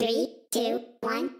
Three, two, one.